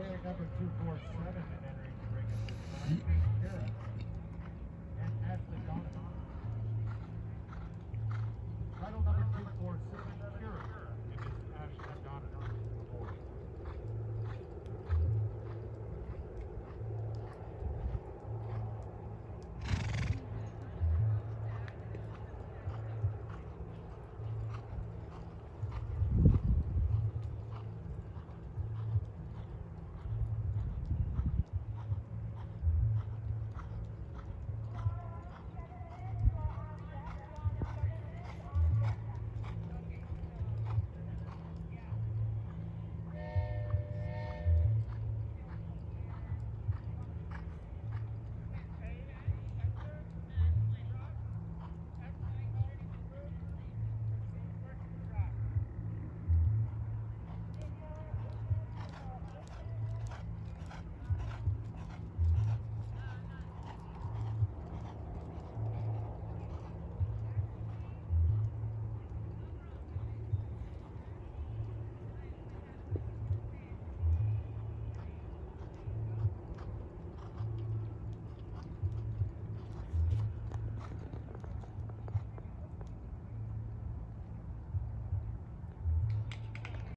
Hispanic number 247 and entering the ring is Sarah and Ashley Johnson.